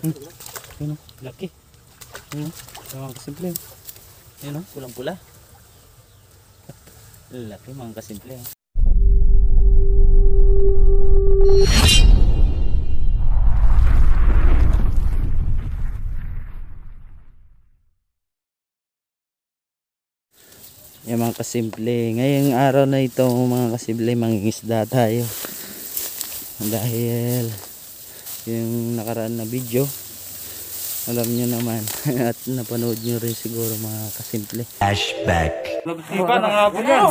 Hmm. Yun o, laki. Yun o, mga kasimple. Yun o, pulang pula. Laki mga kasimple. oh. Yan mga kasimple. Ngayong araw na ito mga kasimple mangingisda tayo. Dahil yung nakaraan na video alam nyo naman at napanood nyo rin siguro mga kasimple. Flashback. Nagsipa ng hapon yan.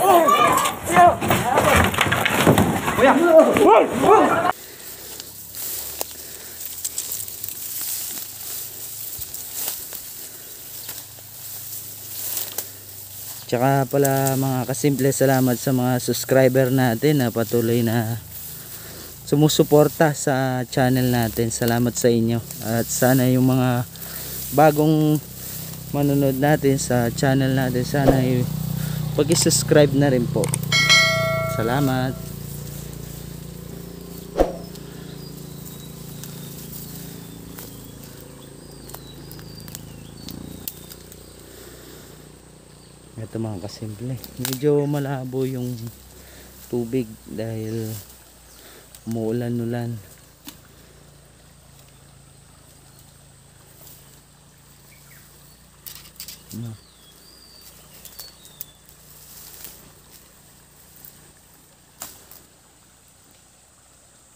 Tsaka pala mga kasimple salamat sa mga subscriber natin na patuloy na sumusuporta sa channel natin. Salamat sa inyo. At sana yung mga bagong manonood natin sa channel natin sana yung pag-subscribe na rin po. Salamat. Ito mga kasimple. Medyo malabo yung tubig dahil umuulan-ulan. No.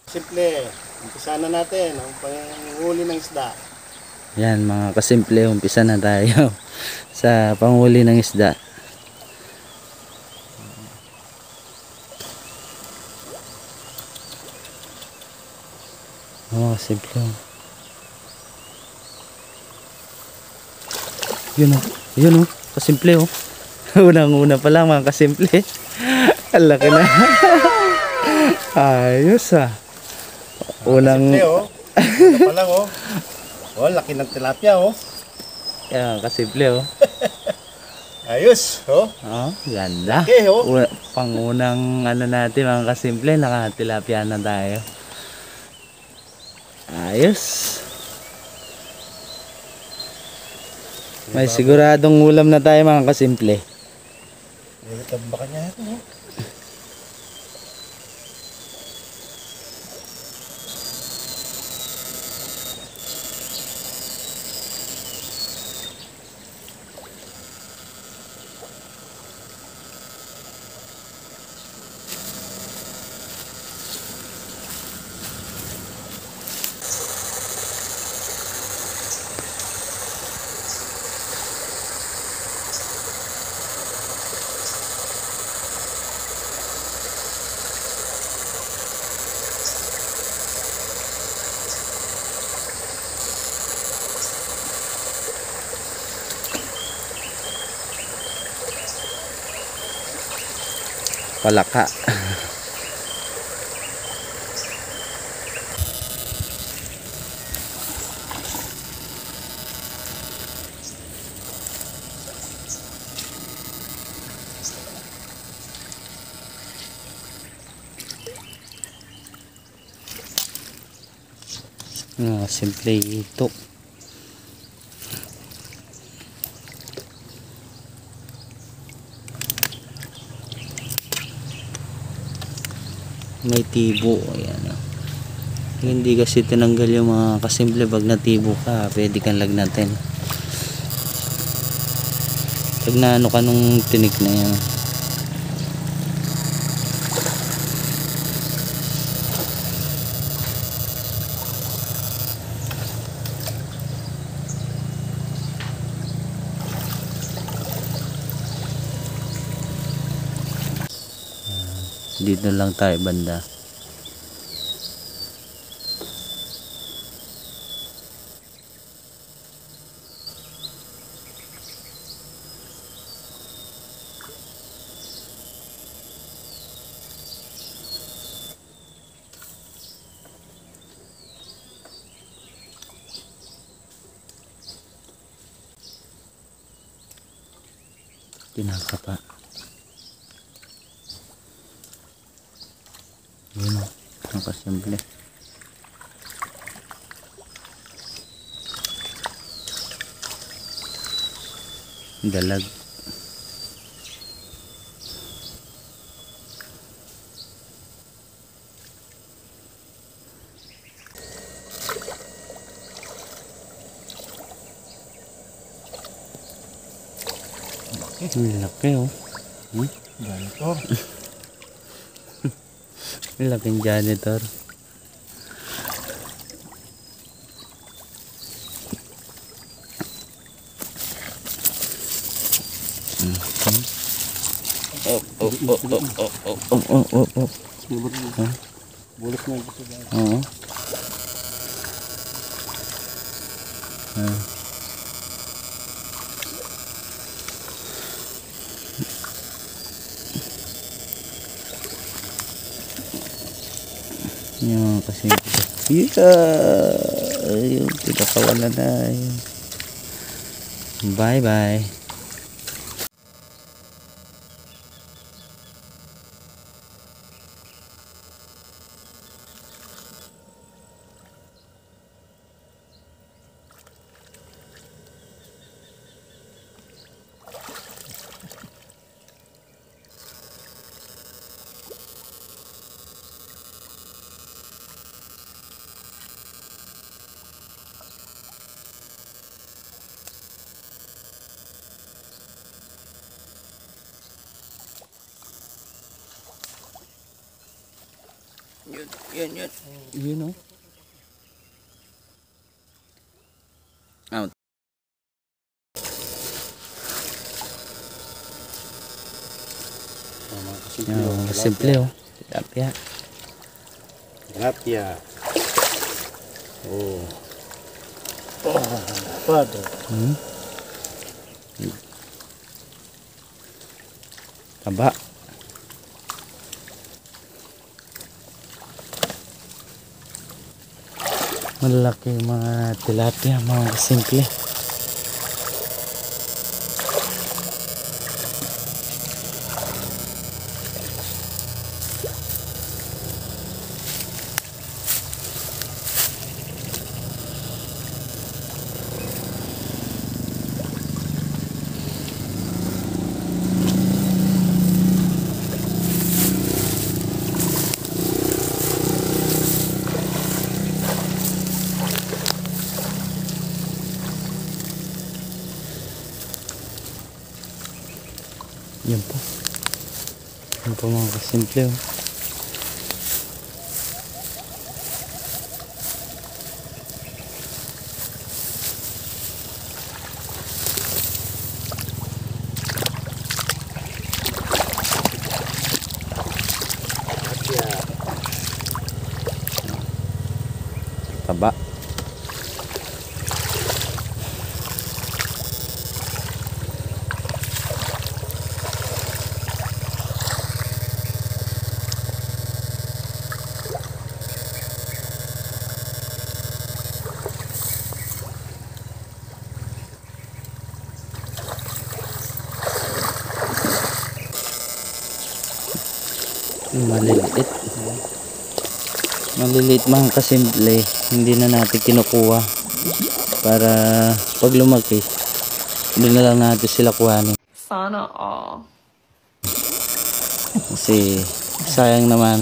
Simple, umpisa na natin ang panghuli ng isda. Yan mga kasimple, umpisa na tayo sa panghuli ng isda. Oh, simple. oh. Yun oh, yun oh, kasimple oh. Unang-una pa lang mga kasimple. Ang laki na. Ayos ah. Unang, Simple oh. Ito pa lang oh. Oh, laki ng tilapia oh. yan, kasimple oh. Ayos oh. Oh, ganda. Okay oh. Una, pangunang ano natin mga kasimple, nakatilapia na tayo. Ayos. May siguradong ulam na tayo mga kasimple. Nilitan ba kanya ito oh. Palaka. Ah, simple ito. May tibo. Ayan oh. hindi kasi tinanggal yung mga kasimple. Pag natibo ka pwede kang lagnatin. Pag naano ka nung tinik na yan dito lang tayo banda. Pinaka yun o oh. ang kasimple. Dalag. Laki. Laki oh. Hmm? ganito. Laking janitor. Oh, oh, oh, oh, oh, oh, oh, oh, oh, oh. Bulok mo gusto ba? Oo. nyo kasi yeah, ayun pinakawalan na ayun. Bye bye Yun, yun, yun. Yun. Out. Yung simple oh. Tilapia. Tilapia. Oh. Oh, pado. Hmm. Taba. Malaki mga tilapia, mga simple. Yan po. Yan po. Maliliit mga kasimple hindi na natin kinukuha. Para pag lumaki doon na lang natin sila kuhanin. Sana all. kasi sayang naman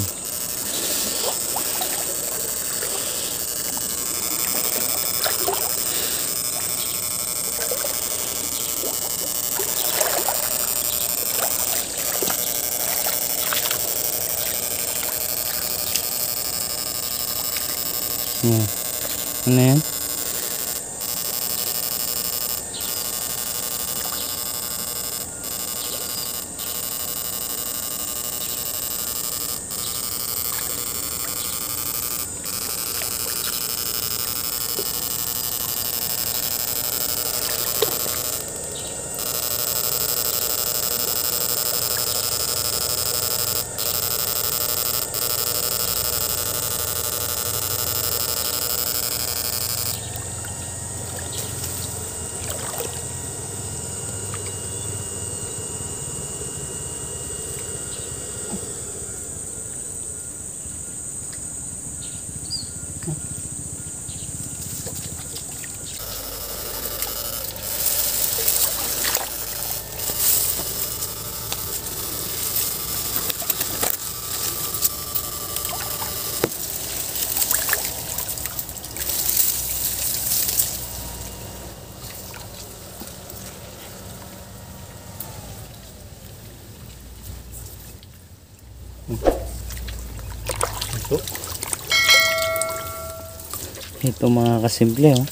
Ito mga kasimple oh.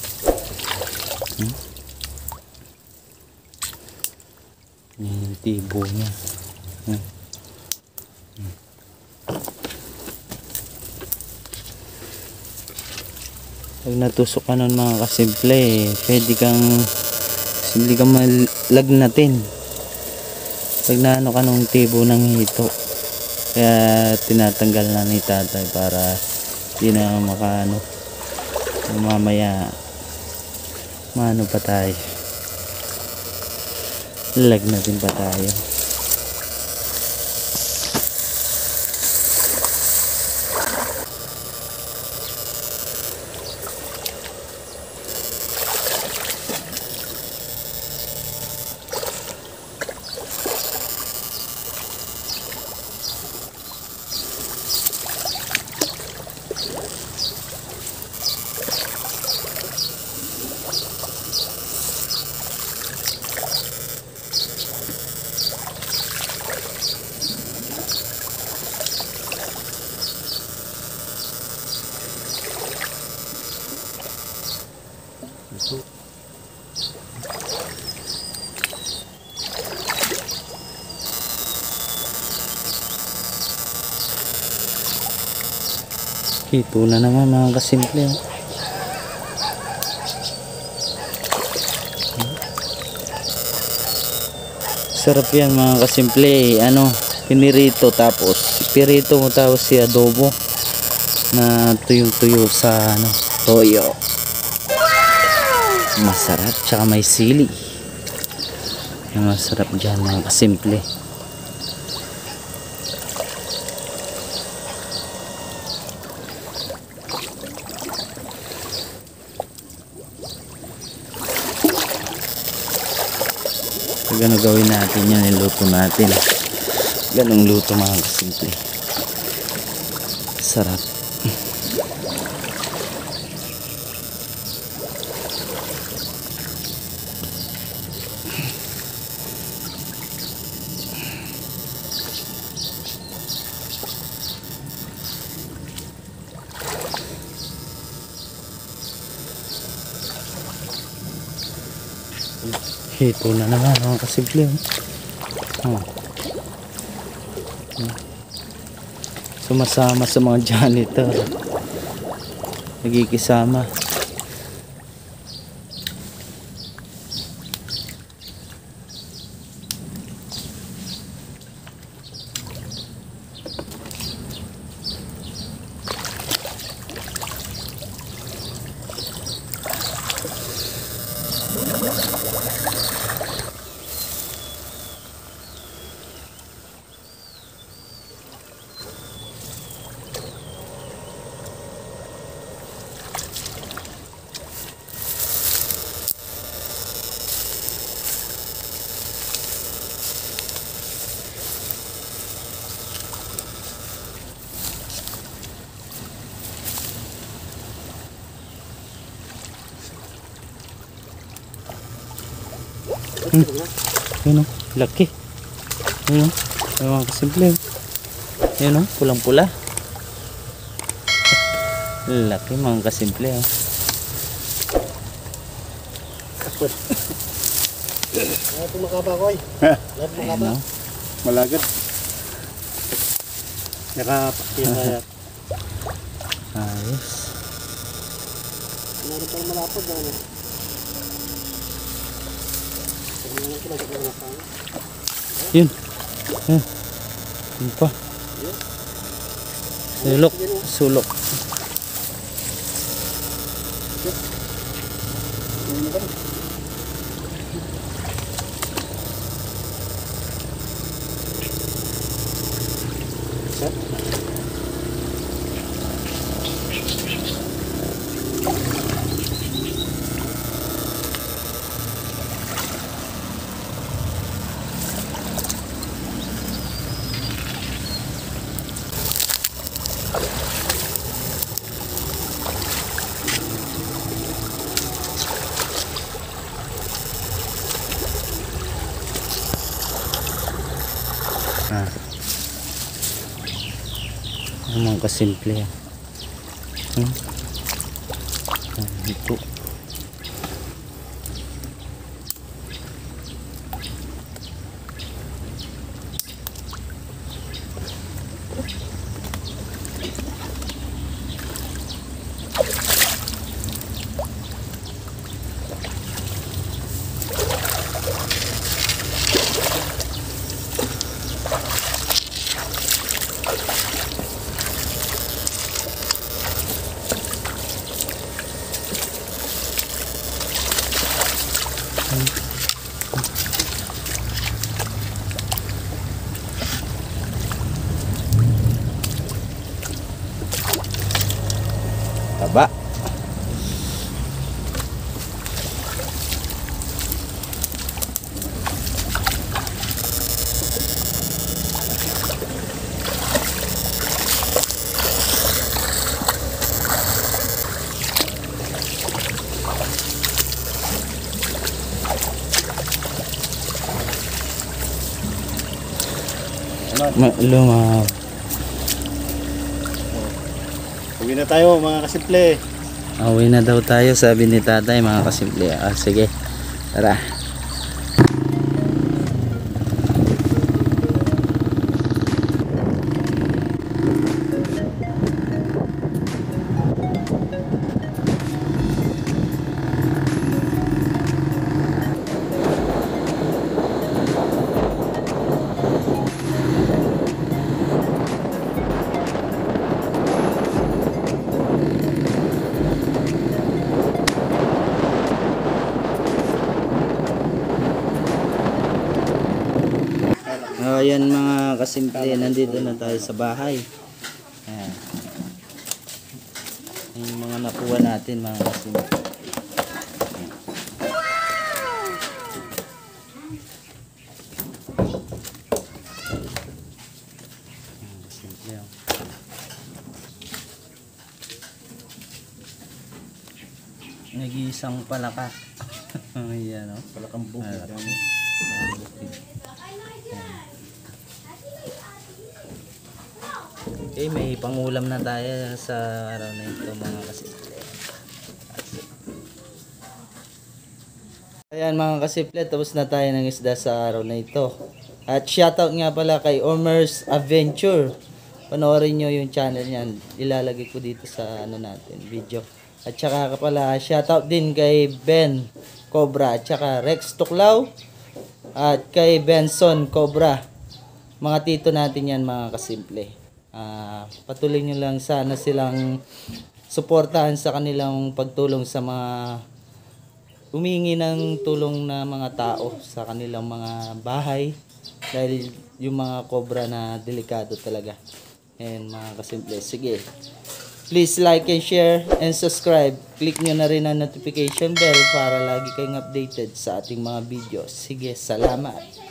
Hmm? Yung tibo niya. Hmm. Hmm. Pag natusok ka nun mga kasimple, eh, pwede kang simple kang malagnatin. Pag naano ka nung tibo ng hito. Kaya tinatanggal na ni tatay para di na makaano mamaya maano pa tayo? Lag natin pa tayo hito na naman mga kasimple oh. sarap yan mga kasimple. Ano pinirito tapos pirito mo tapos si adobo na tuyong tuyo sa ano toyo. Masarap tsaka may sili. Yung masarap dyan mga kasimple ano gawin natin yan iluto natin. Ganong luto mga kasimple. Sarap Hito na naman kasimple. Oh. Oh. Hmm. Sumasama sa mga janitor. Nagkikisama. Yun o, laki. Yun o, yung mga kasimple. Yun o, pulang pula. Laki mga kasimple o. Itong makaba ko ay? Lahat makaba. Malagad. Kaya Ayos. Meron pang malapad na ano. Yun. Yun. Yun pa. Sulok. Sulok. Ang mga kasimple. Hmm? Ito. Lumaw. Uwi na tayo mga kasimple. Away na daw tayo sabi ni tatay mga kasimple. Ah, sige. Tara. Ayan mga kasimple, nandito na tayo sa bahay. Ayan. Yung mga nakuha natin mga kasimple. Ayan. Nag-iisang palaka. Ayan, oh. Palakang bukid. Malaki. Okay, may pangulam na tayo sa araw na ito mga kasimple. Ayan mga kasimple, tapos na tayo ng isda sa araw na ito. At shoutout nga pala kay Omer's Adventure. Panoorin nyo yung channel niyan. Ilalagay ko dito sa ano natin, video. At saka ka pala, shoutout din kay Ben Cobra. At saka Rex Tuklaw. At kay Benson Cobra. Mga tito natin yan mga kasimple. Ah, patuloy nyo lang sana silang suportahan sa kanilang pagtulong sa mga humingi ng tulong na mga tao sa kanilang mga bahay dahil yung mga cobra na delikado talaga. And mga kasimple, sige. Please like and share and subscribe. Click nyo na rin ang notification bell para lagi kayong updated sa ating mga videos. Sige, salamat.